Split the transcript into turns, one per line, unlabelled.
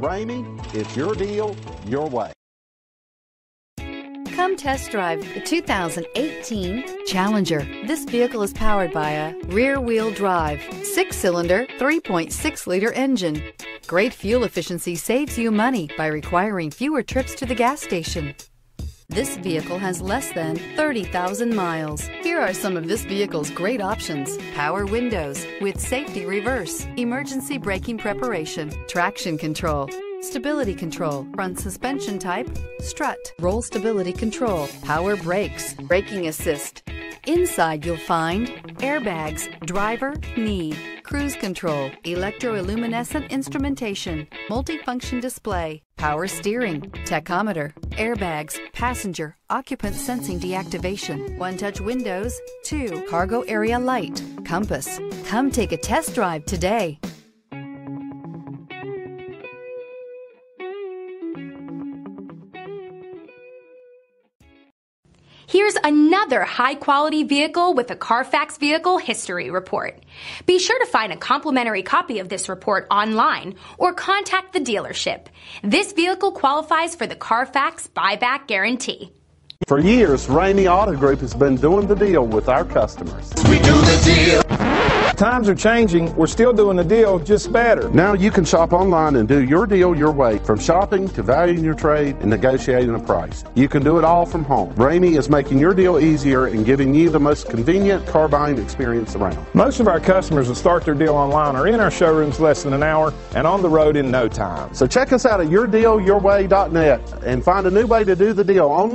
Ramey, it's your deal, your way.
Come test drive the 2018 Challenger. This vehicle is powered by a rear-wheel drive, six-cylinder, 3.6-liter engine. Great fuel efficiency saves you money by requiring fewer trips to the gas station. This vehicle has less than 30,000 miles. Here are some of this vehicle's great options. Power windows with safety reverse, emergency braking preparation, traction control, stability control, front suspension type, strut, roll stability control, power brakes, braking assist. Inside you'll find airbags, driver, knee, cruise control, electroluminescent instrumentation, multifunction display, power steering, tachometer, airbags, passenger, occupant sensing deactivation, one-touch windows, two, cargo area light, compass. Come take a test drive today.
Here's another high quality vehicle with a Carfax Vehicle History Report. Be sure to find a complimentary copy of this report online or contact the dealership. This vehicle qualifies for the Carfax Buyback Guarantee.
For years, Ramey Auto Group has been doing the deal with our customers.
We do the deal. Times are changing. We're still doing the deal, just better.
Now you can shop online and do your deal your way, from shopping to valuing your trade and negotiating a price. You can do it all from home. Ramey is making your deal easier and giving you the most convenient car buying experience around.
Most of our customers that start their deal online are in our showrooms less than an hour and on the road in no time.
So check us out at yourdealyourway.net and find a new way to do the deal. Only